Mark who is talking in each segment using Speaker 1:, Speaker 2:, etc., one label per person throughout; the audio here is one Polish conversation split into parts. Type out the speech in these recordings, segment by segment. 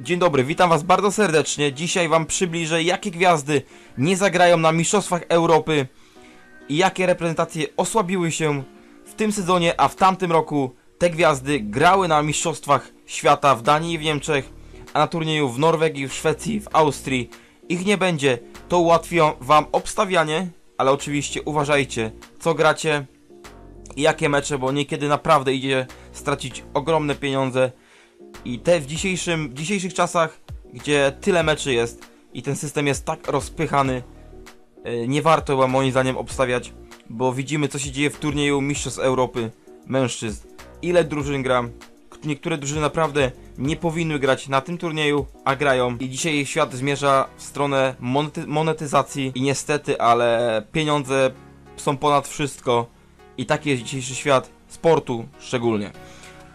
Speaker 1: Dzień dobry, witam was bardzo serdecznie. Dzisiaj wam przybliżę, jakie gwiazdy nie zagrają na Mistrzostwach Europy i jakie reprezentacje osłabiły się w tym sezonie, a w tamtym roku te gwiazdy grały na Mistrzostwach Świata w Danii i w Niemczech, a na turnieju w Norwegii, w Szwecji, w Austrii. Ich nie będzie, to ułatwi wam obstawianie, ale oczywiście uważajcie, co gracie i jakie mecze, bo niekiedy naprawdę idzie stracić ogromne pieniądze i te w dzisiejszym, w dzisiejszych czasach, gdzie tyle meczy jest i ten system jest tak rozpychany, yy, nie warto chyba moim zdaniem obstawiać, bo widzimy co się dzieje w turnieju Mistrzostw Europy mężczyzn. Ile drużyn gra? Niektóre drużyny naprawdę nie powinny grać na tym turnieju, a grają. I dzisiaj świat zmierza w stronę monety monetyzacji i niestety, ale pieniądze są ponad wszystko i taki jest dzisiejszy świat sportu szczególnie.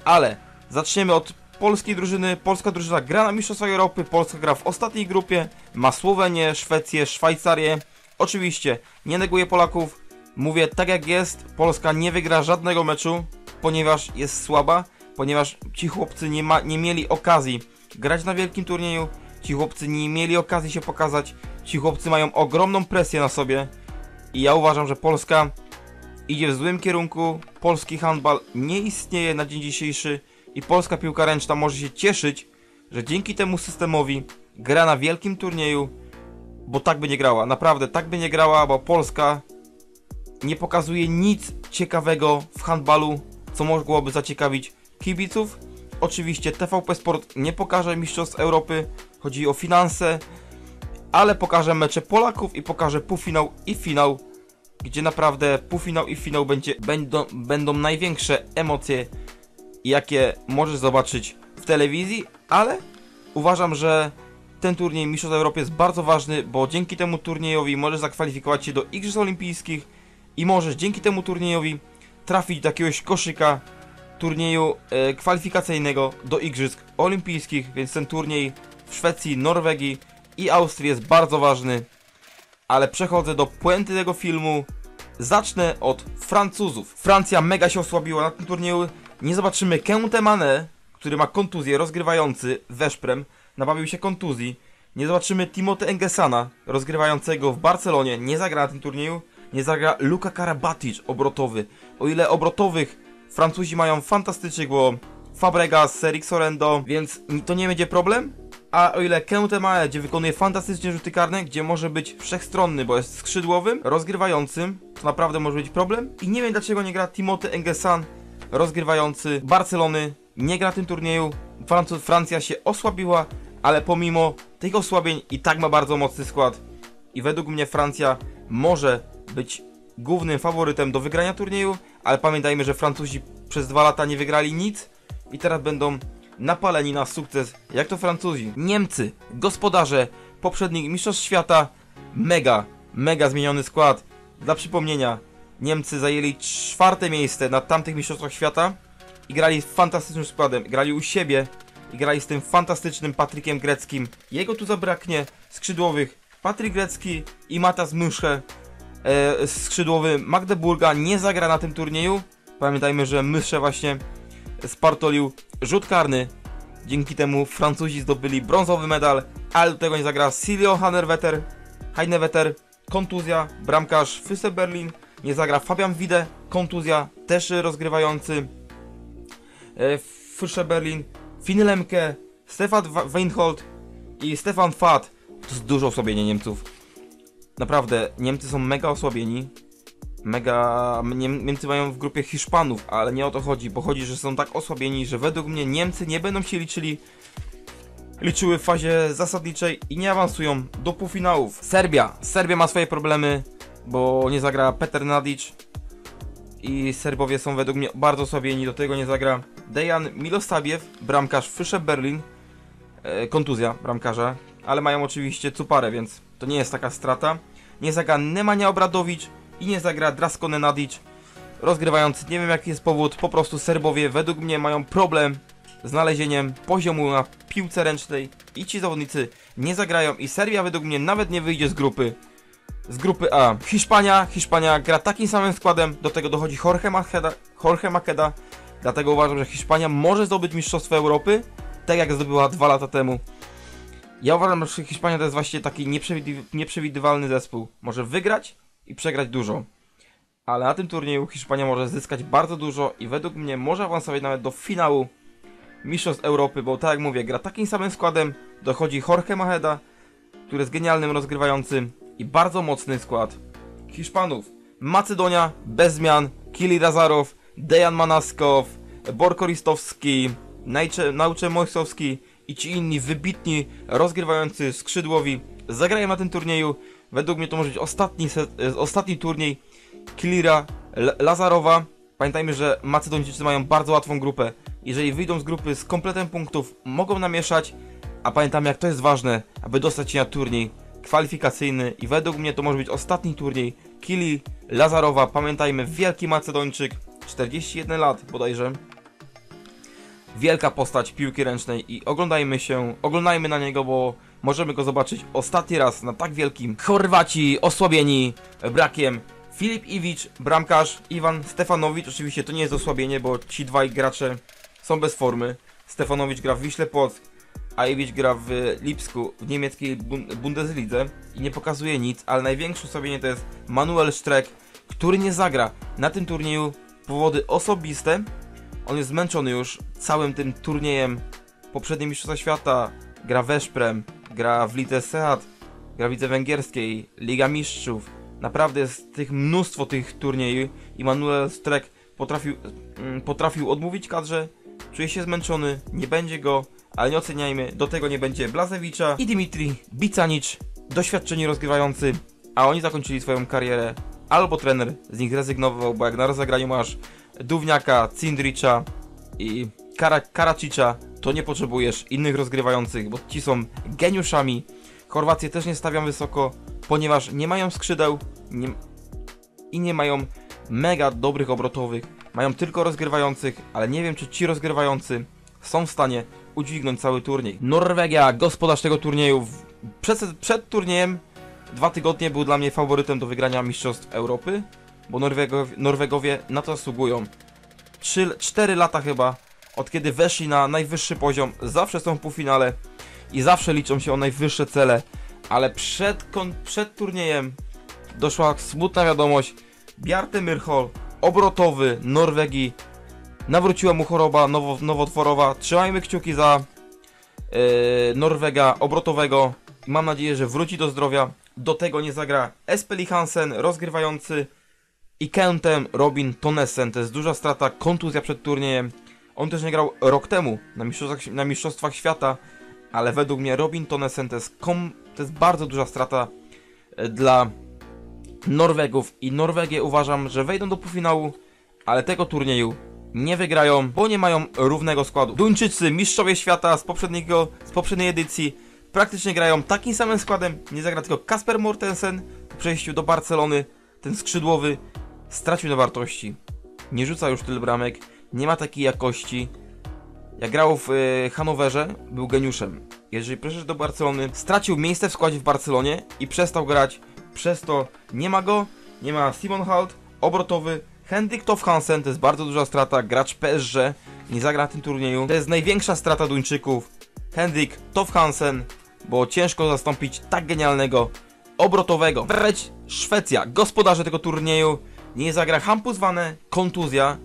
Speaker 1: Ale zaczniemy od polskiej drużyny. Polska drużyna gra na Mistrzostwach Europy, Polska gra w ostatniej grupie, ma Słowenię, Szwecję, Szwajcarię. Oczywiście nie neguję Polaków, mówię tak jak jest, Polska nie wygra żadnego meczu, ponieważ jest słaba, ponieważ ci chłopcy nie, ma, nie mieli okazji grać na wielkim turnieju, ci chłopcy nie mieli okazji się pokazać, ci chłopcy mają ogromną presję na sobie. I ja uważam, że Polska idzie w złym kierunku, polski handbal nie istnieje na dzień dzisiejszy, i polska piłka ręczna może się cieszyć, że dzięki temu systemowi gra na wielkim turnieju, bo tak by nie grała. Naprawdę tak by nie grała, bo Polska nie pokazuje nic ciekawego w handbalu, co mogłoby zaciekawić kibiców. Oczywiście TVP Sport nie pokaże Mistrzostw Europy, chodzi o finanse, ale pokaże mecze Polaków i pokaże półfinał i finał, gdzie naprawdę półfinał i finał będzie, będą, będą największe emocje jakie możesz zobaczyć w telewizji, ale uważam, że ten turniej Mistrzostw Europy jest bardzo ważny, bo dzięki temu turniejowi możesz zakwalifikować się do Igrzysk Olimpijskich i możesz dzięki temu turniejowi trafić do jakiegoś koszyka turnieju e, kwalifikacyjnego do Igrzysk Olimpijskich, więc ten turniej w Szwecji, Norwegii i Austrii jest bardzo ważny. Ale przechodzę do puenty tego filmu. Zacznę od Francuzów. Francja mega się osłabiła na tym turnieju nie zobaczymy Kentemane, który ma kontuzję, rozgrywający Weszprem, nabawił się kontuzji. Nie zobaczymy Timote Engesana, rozgrywającego w Barcelonie, nie zagra na tym turnieju. Nie zagra Luka Karabatic, obrotowy. O ile obrotowych Francuzi mają fantastycznych, bo Fabregas, Serik Sorendo, więc to nie będzie problem. A o ile Kentemae, gdzie wykonuje fantastyczne rzuty karne, gdzie może być wszechstronny, bo jest skrzydłowym, rozgrywającym, to naprawdę może być problem. I nie wiem dlaczego nie gra Timote Engesan, rozgrywający Barcelony nie gra w tym turnieju. Franc Francja się osłabiła, ale pomimo tych osłabień i tak ma bardzo mocny skład. I według mnie Francja może być głównym faworytem do wygrania turnieju, ale pamiętajmy, że Francuzi przez dwa lata nie wygrali nic i teraz będą napaleni na sukces, jak to Francuzi. Niemcy, gospodarze poprzednich mistrzostw świata, mega, mega zmieniony skład. Dla przypomnienia, Niemcy zajęli czwarte miejsce na tamtych mistrzostwach świata i grali fantastycznym składem. Grali u siebie i grali z tym fantastycznym Patrykiem Greckim. Jego tu zabraknie skrzydłowych. Patryk Grecki i Matas Mysze, e, skrzydłowy Magdeburga, nie zagra na tym turnieju. Pamiętajmy, że Mysze właśnie spartolił rzut karny. Dzięki temu Francuzi zdobyli brązowy medal, ale do tego nie zagra Silio Hanerwetter, Heinewetter, kontuzja, bramkarz Füsse Berlin, nie zagra Fabian Wide, kontuzja, też rozgrywający. E, Fischer Berlin, Finn Lemke, Stefan Weinhold i Stefan Fat. To jest dużo osłabienie Niemców. Naprawdę, Niemcy są mega osłabieni. Mega. Niemcy mają w grupie Hiszpanów, ale nie o to chodzi, bo chodzi, że są tak osłabieni, że według mnie Niemcy nie będą się liczyli liczyły w fazie zasadniczej i nie awansują do półfinałów. Serbia. Serbia ma swoje problemy bo nie zagra Peter Nadic i Serbowie są według mnie bardzo słabieni, do tego nie zagra Dejan Milosaview, bramkarz Fischer Berlin, e, kontuzja bramkarza, ale mają oczywiście Cuparę, więc to nie jest taka strata. Nie zagra Nemanja Obradowicz i nie zagra Drasko Nenadic, rozgrywający, nie wiem jaki jest powód, po prostu Serbowie według mnie mają problem z znalezieniem poziomu na piłce ręcznej i ci zawodnicy nie zagrają i Serbia według mnie nawet nie wyjdzie z grupy z grupy A. Hiszpania. Hiszpania gra takim samym składem. Do tego dochodzi Jorge Makeda. Jorge Makeda. Dlatego uważam, że Hiszpania może zdobyć Mistrzostwo Europy. tak jak zdobyła dwa lata temu. Ja uważam, że Hiszpania to jest właśnie taki nieprzewid- nieprzewidywalny zespół. Może wygrać i przegrać dużo. Ale na tym turnieju Hiszpania może zyskać bardzo dużo i według mnie może awansować nawet do finału Mistrzostw Europy, bo tak jak mówię, gra takim samym składem, dochodzi Jorge Maheda, który jest genialnym rozgrywającym i bardzo mocny skład Hiszpanów. Macedonia bez zmian, Kili Razarow, Dejan Manaskow, Borkoristowski, Naucze Mojsowski i ci inni wybitni rozgrywający skrzydłowi zagrają na tym turnieju. Według mnie to może być ostatni, e, ostatni turniej Kilira Lazarowa. Pamiętajmy, że Macedończycy mają bardzo łatwą grupę. Jeżeli wyjdą z grupy z kompletem punktów, mogą namieszać, a pamiętamy jak to jest ważne, aby dostać się na turniej kwalifikacyjny i według mnie to może być ostatni turniej Kili Lazarowa. Pamiętajmy, wielki Macedończyk, 41 lat bodajże. Wielka postać piłki ręcznej i oglądajmy się, oglądajmy na niego, bo możemy go zobaczyć ostatni raz na tak wielkim. Chorwaci osłabieni brakiem Filip Iwicz, bramkarz, Iwan Stefanowicz, oczywiście to nie jest osłabienie, bo ci dwaj gracze są bez formy. Stefanowicz gra w Wiśle Płock, a Iwicz gra w Lipsku, w niemieckiej bun Bundeslidze i nie pokazuje nic, ale największe osłabienie to jest Manuel Streck, który nie zagra na tym turnieju. Powody osobiste. On jest zmęczony już całym tym turniejem poprzednim Mistrzostwa Świata. Gra w Eszprem, gra w Lidze Seat, gra w Lidze Węgierskiej, Liga Mistrzów. Naprawdę jest tych mnóstwo tych turniejów i Manuel Streck potrafił, mm, potrafił odmówić kadrze. Czuje się zmęczony, nie będzie go, ale nie oceniajmy. Do tego nie będzie Blazewicza i Dimitri Bicanic, doświadczeni rozgrywający, a oni zakończyli swoją karierę. Albo trener z nich zrezygnował, bo jak na rozegraniu masz Dówniaka, Cindricza i Kara Karacicza, to nie potrzebujesz innych rozgrywających, bo ci są geniuszami. Chorwację też nie stawiam wysoko, ponieważ nie mają skrzydeł nie, i nie mają mega dobrych obrotowych. Mają tylko rozgrywających, ale nie wiem czy ci rozgrywający są w stanie udźwignąć cały turniej. Norwegia, gospodarz tego turnieju, przed, przed turniejem dwa tygodnie był dla mnie faworytem do wygrania Mistrzostw Europy, bo Norwegowie, Norwegowie na to zasługują. 3, 4 lata chyba, od kiedy weszli na najwyższy poziom, zawsze są w półfinale i zawsze liczą się o najwyższe cele, ale przed, kon, przed turniejem doszła smutna wiadomość. Bjarte Myrhol, obrotowy Norwegii, nawróciła mu choroba nowo, nowotworowa. Trzymajmy kciuki za yy, Norwega obrotowego. Mam nadzieję, że wróci do zdrowia. Do tego nie zagra Espeli Hansen, rozgrywający i Kentem Robin Tonesen. To jest duża strata, kontuzja przed turniejem. On też nie grał rok temu na mistrzostwach, na mistrzostwach świata, ale według mnie Robin Tonesen to jest, kom, to jest bardzo duża strata e, dla Norwegów i Norwegię uważam, że wejdą do półfinału, ale tego turnieju nie wygrają, bo nie mają równego składu. Duńczycy, mistrzowie świata z, poprzedniego, z poprzedniej edycji, praktycznie grają takim samym składem. Nie zagra tylko Kasper Mortensen po przejściu do Barcelony. Ten skrzydłowy stracił na wartości. Nie rzuca już tyle bramek, nie ma takiej jakości. Jak grał w y, Hanowerze, był geniuszem. Jeżeli przeszedł do Barcelony, stracił miejsce w składzie w Barcelonie i przestał grać. Przez to nie ma go, nie ma Simon Halt, obrotowy. Hendrik Toff Hansen to jest bardzo duża strata, gracz PSG, nie zagra na tym turnieju. To jest największa strata Duńczyków. Hendrik Toff Hansen, bo ciężko zastąpić tak genialnego obrotowego. Wreć Szwecja, gospodarze tego turnieju. Nie zagra Hampus Vane, kontuzja,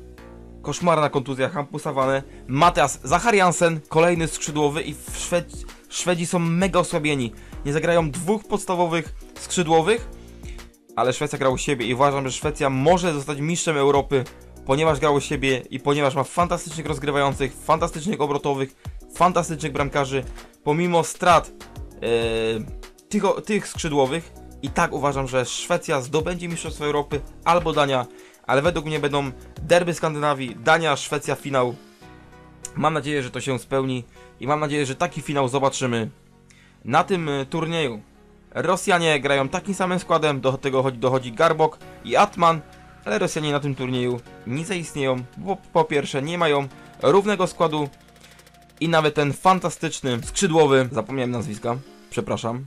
Speaker 1: koszmarna kontuzja Hampusa Vane. Matias Zachariansen, kolejny skrzydłowy i w Szwed- Szwedzi są mega osłabieni. Nie zagrają dwóch podstawowych skrzydłowych, ale Szwecja grała u siebie i uważam, że Szwecja może zostać mistrzem Europy, ponieważ grała u siebie i ponieważ ma fantastycznych rozgrywających, fantastycznych obrotowych, fantastycznych bramkarzy, pomimo strat e, tych, tych skrzydłowych i tak uważam, że Szwecja zdobędzie mistrzostwo Europy albo Dania, ale według mnie będą derby Skandynawii, Dania, Szwecja finał. Mam nadzieję, że to się spełni i mam nadzieję, że taki finał zobaczymy na tym turnieju. Rosjanie grają takim samym składem, do tego chodzi- dochodzi Garbok i Atman, ale Rosjanie na tym turnieju nie zaistnieją, bo po pierwsze nie mają równego składu i nawet ten fantastyczny skrzydłowy, zapomniałem nazwiska, przepraszam,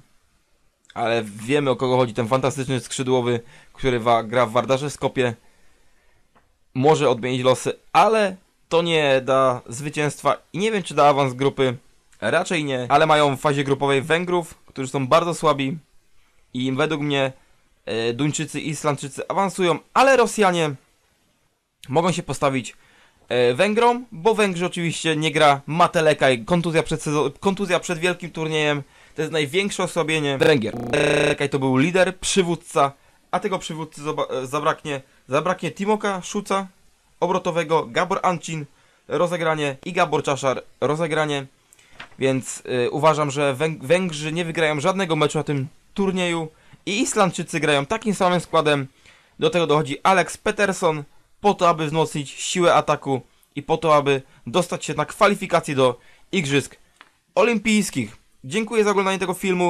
Speaker 1: ale wiemy o kogo chodzi, ten fantastyczny skrzydłowy, który gra w Wardarze Skopie, może odmienić losy, ale to nie da zwycięstwa i nie wiem czy da awans grupy, Raczej nie, ale mają w fazie grupowej Węgrów, którzy są bardzo słabi. I według mnie e, Duńczycy i Islandczycy awansują, ale Rosjanie mogą się postawić e, Węgrom, bo Węgrzy oczywiście nie gra Matelekaj, kontuzja przed, kontuzja przed wielkim turniejem, to jest największe osłabienie. Węgier. Matelekaj to był lider, przywódca, a tego przywódcy e, zabraknie, zabraknie Timoka Szuca, obrotowego, Gabor Ancin, rozegranie i Gabor Czaszar, rozegranie. Więc y, uważam, że Węg- Węgrzy nie wygrają żadnego meczu na tym turnieju i Islandczycy grają takim samym składem. Do tego dochodzi Alex Peterson po to, aby wzmocnić siłę ataku i po to, aby dostać się na kwalifikacje do Igrzysk Olimpijskich. Dziękuję za oglądanie tego filmu.